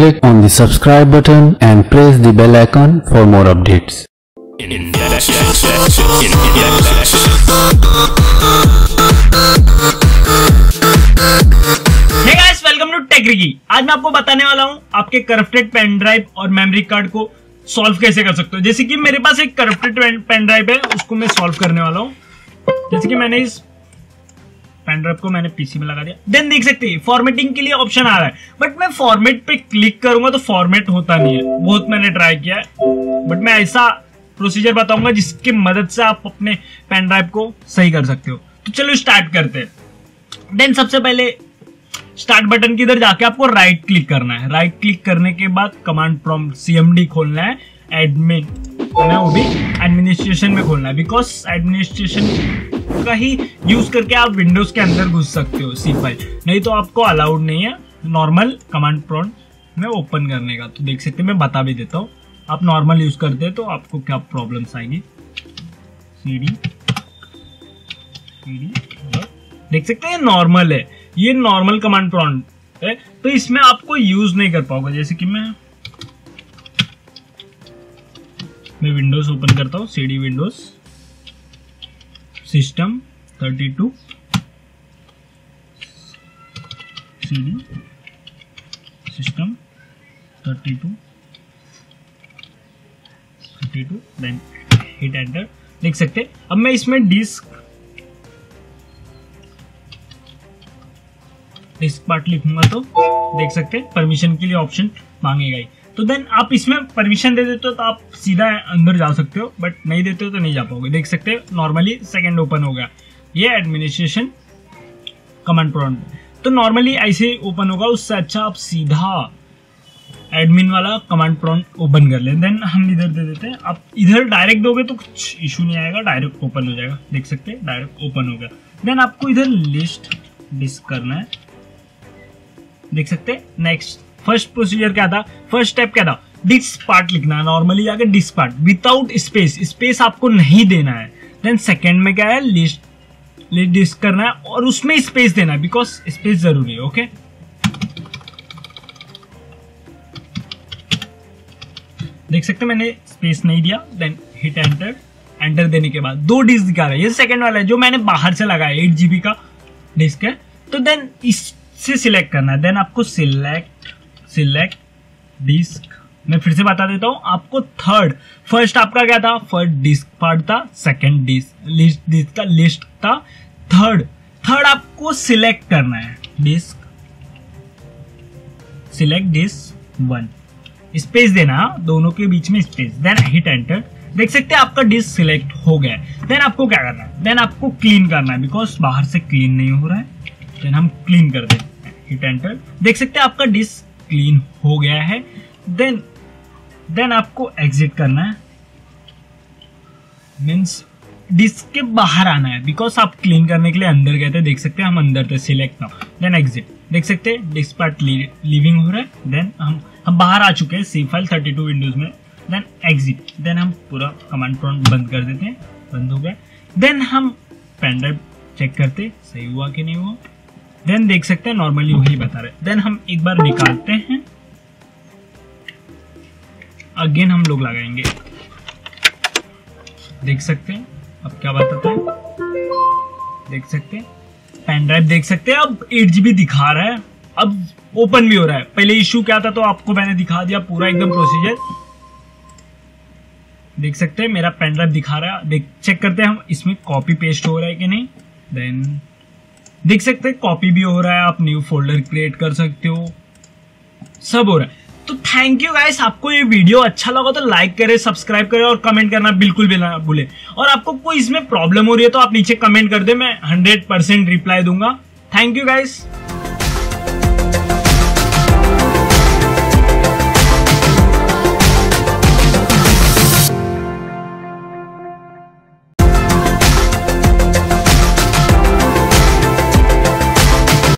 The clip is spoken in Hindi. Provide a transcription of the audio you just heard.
click on the subscribe button and press the bell icon for more updates. Hey guys welcome to Techriki आज मैं आपको बताने वाला हूँ आपके करप्टेड पेन ड्राइव और मेमोरी कार्ड को सॉल्व कैसे कर सकते हो। जैसे कि मेरे पास एक करप्टेड पेन ड्राइव है, उसको मैं सॉल्व करने वाला हूँ। जैसे कि मैंने इस पेन ड्राइव को मैंने पीसी में लगा दिया। देन देख सकते हैं फॉर्मेटिंग के लिए ऑप्शन आ रहा है। बट मैं फॉर्मेट पे क्लिक करूँगा तो फॉर्मेट होता नहीं है। बहुत मैंने ट्राई किया है। बट मैं ऐसा प्रोसीजर बताऊँगा जिसकी मदद से आप अपने पेन ड्राइव को सही कर सकते हो। तो चलो स्टार्ट करते हैं। देन सबसे पहले स्टार्ट बटन की इधर जाके आपको राइट क्लिक करना है। राइट क्लिक करने के बाद कमांड प्रॉम्प्ट सीएमडी खोलना है। एडमिन है वो भी एडमिनिस्ट्रेशन में खोलना है। बिकॉज़ एडमिनिस्ट्रेशन का ही यूज़ करके आप विंडोज़ के अंदर घुस सकते हो सी फ़ाइल नहीं तो आपको अलाउड नहीं है। नॉर्मल कमांड प्रॉम्प्ट में ओपन करने का। तो देख सकते हैं, मैं बता भी देता हूँ। आप नॉर्मल यूज़ करते हैं तो आपको क्या प्रॉब्लम्स आएँगी? सी डी देख सकते हैं नॉर्मल है। ये नॉर्मल कमांड प्रॉम्प्ट है। तो इसमें आपको यूज़ नहीं कर पाओगे। जैसे कि मैं मैं विंडोज़ ओपन करता हूँ। C D Windows system 32 C D system 32 32 then hit enter देख सकते हैं। अब मैं इसमें डिस्क डिस्क पार्ट लिखूँगा तो देख सकते हैं। परमिशन के लिए ऑप्शन मांगेगा ही। तो देन आप इसमें परमिशन दे देते हो तो आप सीधा अंदर जा सकते हो बट नहीं देते हो तो नहीं जा पाओगे। देख सकते हो नॉर्मली सेकंड ओपन हो गया। ये एडमिनिस्ट्रेशन कमांड प्रॉम्प्ट तो नॉर्मली ऐसे ओपन होगा, उससे अच्छा आप सीधा एडमिन वाला कमांड प्रॉम्प्ट ओपन कर ले। देन हम इधर दे देते हैं। आप इधर डायरेक्ट दोगे तो कुछ इशू नहीं आएगा डायरेक्ट ओपन हो जाएगा। देख सकते हैं डायरेक्ट ओपन हो गया। देन आपको इधर लिस्ट डिस्क करना है। देख सकते हैं नेक्स्ट फ़र्स्ट प्रोसीजर क्या था? फ़र्स्ट स्टेप क्या था? डिस्क पार्ट लिखना है नॉर्मली जाकर disk part without space space आपको नहीं देना है. देन सेकेंड में क्या है? लिस्ट लिस्ट डिस्क करना है और उसमें स्पेस देना है बिकॉज़ स्पेस ज़रूरी है ओके देख सकते मैंने स्पेस नहीं दिया. देन हिट एंटर एंटर देने के बाद दो डिस्क दिखा रहा है. ये सेकंड वाला है जो मैंने बाहर से लगाया एट जीबी का डिस्क है. तो देन इससे सिलेक्ट करना है. देन आपको सिलेक्ट सिलेक्ट डिस्क। मैं फिर से बता देता हूँ, आपको थर्ड फ़र्स्ट आपका क्या था? फ़र्स्ट डिस्क पार्ट था सेकंड डिस्क लिस्ट डिस्क का लिस्ट था थर्ड थर्ड आपको सिलेक्ट करना है disk select disk one space देना, दोनों के बीच में स्पेस देन हिट एंटर देख सकते हैं आपका डिस्क सिलेक्ट हो गया देन आपको क्या करना है? देन आपको क्लीन करना है बिकॉज़ बाहर से क्लीन नहीं हो रहा है। देन हम क्लीन कर देते हैं। हिट एंटर देख सकते हैं आपका डिस्क क्लीन हो गया है देन देन आपको एग्जिट करना है। मीन्स डिस्क के बाहर आना है बिकॉज़ आप क्लीन करने के लिए अंदर गए थे, देख सकते हैं हम अंदर थे सिलेक्ट नाउ देन एग्जिट देख सकते हैं डिस्क पार्ट लिविंग हो रहा है देन हम हम बाहर आ चुके हैं C file thirty two Windows में देन एग्जिट देन हम पूरा कमांड प्रॉम्प्ट बंद कर देते हैं, बंद हो गया। देन हम पेन ड्राइव चेक करते सही हुआ कि नहीं हुआ? देन देख सकते हैं नॉर्मली वही बता रहे देन हम एक बार निकालते हैं। अगेन हम लोग लगाएँगे। देख सकते हैं, अब क्या बताता है? देख सकते हैं पेन ड्राइव देख सकते हैं, अब एट जीबी दिखा रहा है। अब ओपन भी हो रहा है। पहले इश्यू क्या था तो आपको मैंने दिखा दिया, पूरा एकदम प्रोसीजर देख सकते हैं, मेरा पेन ड्राइव दिखा रहा है। देख चेक करते हैं हम, इसमें कॉपी पेस्ट हो रहा है कि नहीं। देन देख सकते हैं कॉपी भी हो रहा है, आप न्यू फोल्डर क्रिएट कर सकते हो। सब हो रहा है। तो थैंक यू गाइस आपको ये वीडियो अच्छा लगा तो लाइक करें सब्सक्राइब करें और कमेंट करना बिल्कुल भी ना भूले। और आपको कोई इसमें प्रॉब्लम हो रही है तो आप नीचे कमेंट कर दे, मैं हंड्रेड परसेंट रिप्लाई दूँगा। Thank you guys